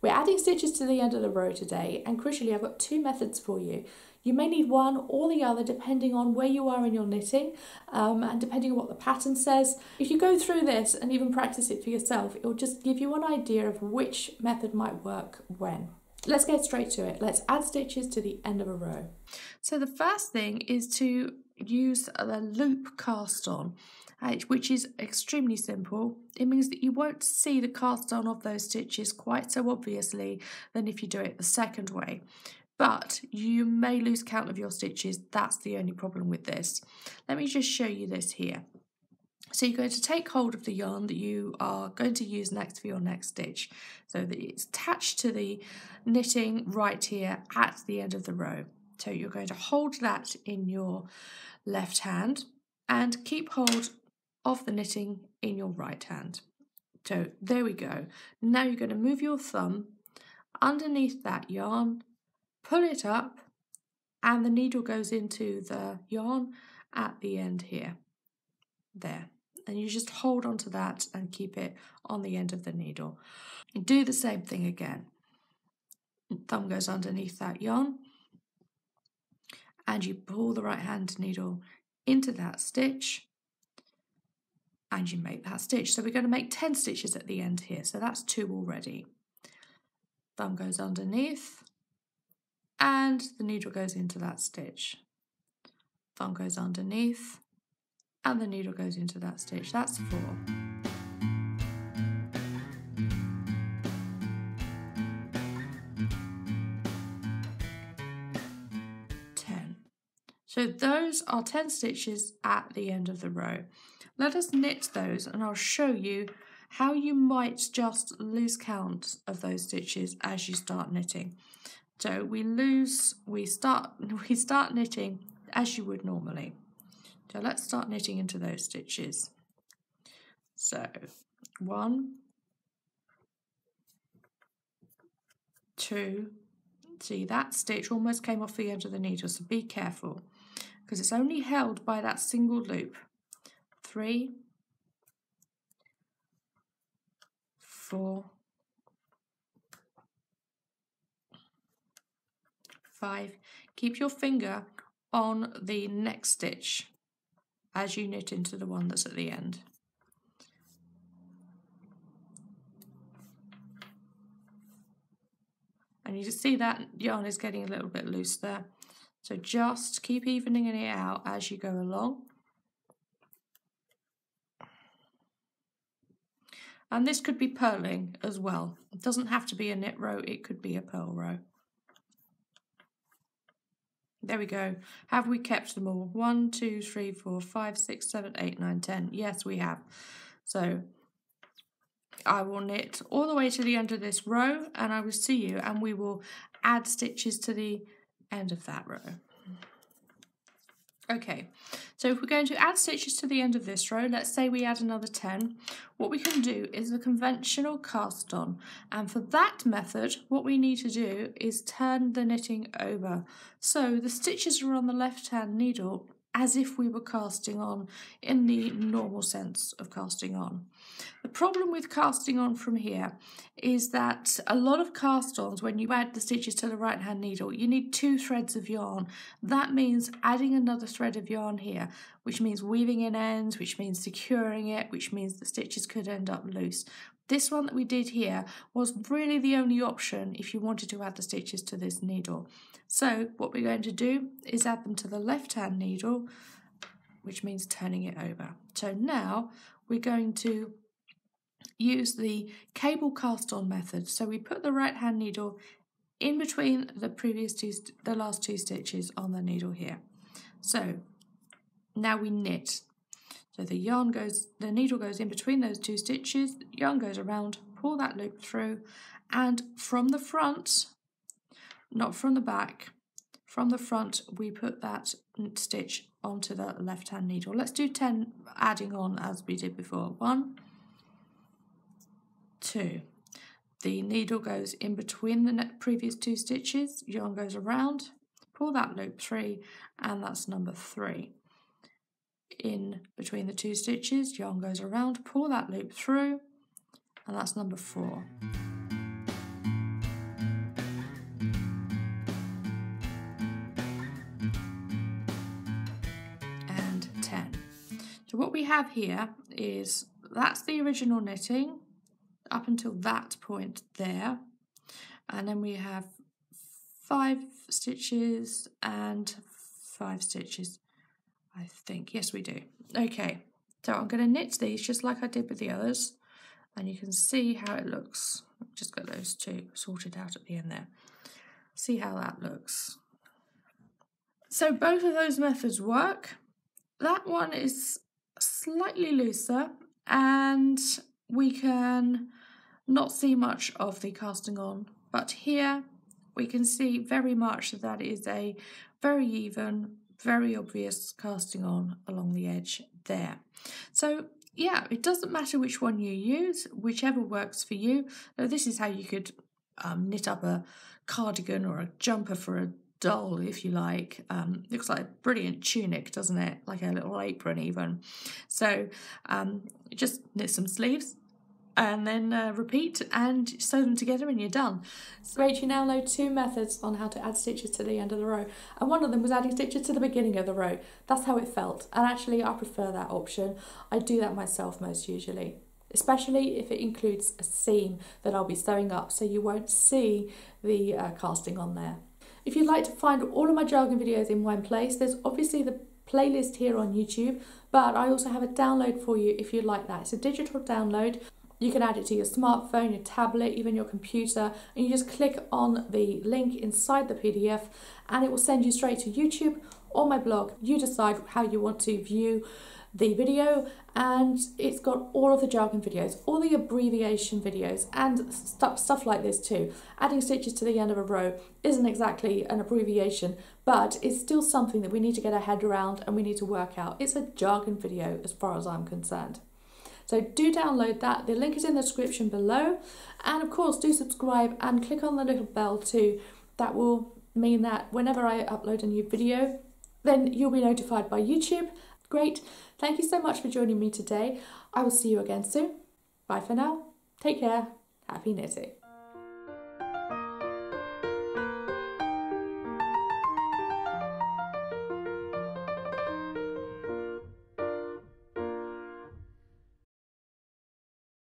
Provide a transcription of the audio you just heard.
We're adding stitches to the end of the row today and crucially I've got two methods for you. You may need one or the other depending on where you are in your knitting um, and depending on what the pattern says. If you go through this and even practice it for yourself, it will just give you an idea of which method might work when. Let's get straight to it. Let's add stitches to the end of a row. So the first thing is to use the loop cast on which is extremely simple. It means that you won't see the cast on of those stitches quite so obviously than if you do it the second way but you may lose count of your stitches. That's the only problem with this. Let me just show you this here. So you're going to take hold of the yarn that you are going to use next for your next stitch so that it's attached to the knitting right here at the end of the row. So you're going to hold that in your left hand and keep hold of the knitting in your right hand. So there we go. Now you're going to move your thumb underneath that yarn pull it up and the needle goes into the yarn at the end here. There. And you just hold on to that and keep it on the end of the needle. Do the same thing again. Thumb goes underneath that yarn and you pull the right hand needle into that stitch and you make that stitch. So we're going to make 10 stitches at the end here. So that's two already. Thumb goes underneath and the needle goes into that stitch. Thumb goes underneath and the needle goes into that stitch. That's four. So those are 10 stitches at the end of the row. Let us knit those and I'll show you how you might just lose count of those stitches as you start knitting. So we lose, we start, we start knitting as you would normally. So let's start knitting into those stitches. So one, two, see that stitch almost came off the end of the needle, so be careful because it's only held by that single loop. Three, four, five. Keep your finger on the next stitch as you knit into the one that's at the end. And you just see that yarn is getting a little bit loose there. So just keep evening it out as you go along. And this could be purling as well. It doesn't have to be a knit row, it could be a purl row. There we go. Have we kept them all? One, two, three, four, five, six, seven, eight, nine, ten. Yes, we have. So I will knit all the way to the end of this row and I will see you and we will add stitches to the end of that row. Okay, so if we're going to add stitches to the end of this row, let's say we add another 10, what we can do is the conventional cast on. And for that method, what we need to do is turn the knitting over. So the stitches are on the left hand needle as if we were casting on in the normal sense of casting on. The problem with casting on from here is that a lot of cast-ons, when you add the stitches to the right-hand needle, you need two threads of yarn. That means adding another thread of yarn here, which means weaving in ends, which means securing it, which means the stitches could end up loose. This one that we did here was really the only option if you wanted to add the stitches to this needle. So what we're going to do is add them to the left-hand needle, which means turning it over. So now we're going to use the cable cast on method. So we put the right hand needle in between the previous two, the last two stitches on the needle here. So now we knit. So the yarn goes, the needle goes in between those two stitches, yarn goes around, pull that loop through, and from the front, not from the back, from the front we put that stitch onto the left hand needle. Let's do 10 adding on as we did before. One, two. The needle goes in between the previous two stitches, yarn goes around, pull that loop three, and that's number three in between the two stitches, yarn goes around, pull that loop through, and that's number four. And 10. So what we have here is, that's the original knitting up until that point there, and then we have five stitches and five stitches I think. Yes, we do. Okay, so I'm going to knit these just like I did with the others. And you can see how it looks. I've just got those two sorted out at the end there. See how that looks. So both of those methods work. That one is slightly looser and we can not see much of the casting on, but here we can see very much that that is a very even, very obvious casting on along the edge there. So yeah, it doesn't matter which one you use, whichever works for you. Now, this is how you could um, knit up a cardigan or a jumper for a doll, if you like. Um, looks like a brilliant tunic, doesn't it? Like a little apron, even. So um, just knit some sleeves and then uh, repeat and sew them together and you're done. So, Great, you now know two methods on how to add stitches to the end of the row and one of them was adding stitches to the beginning of the row. That's how it felt and actually I prefer that option. I do that myself most usually especially if it includes a seam that I'll be sewing up so you won't see the uh, casting on there. If you'd like to find all of my jargon videos in one place, there's obviously the playlist here on YouTube, but I also have a download for you if you'd like that. It's a digital download. You can add it to your smartphone, your tablet, even your computer, and you just click on the link inside the PDF and it will send you straight to YouTube or my blog. You decide how you want to view the video and it's got all of the jargon videos, all the abbreviation videos and stuff, stuff like this too. Adding stitches to the end of a row isn't exactly an abbreviation, but it's still something that we need to get our head around and we need to work out. It's a jargon video as far as I'm concerned. So do download that. The link is in the description below. And of course, do subscribe and click on the little bell too. That will mean that whenever I upload a new video, then you'll be notified by YouTube. Great. Thank you so much for joining me today. I will see you again soon. Bye for now. Take care. Happy knitting.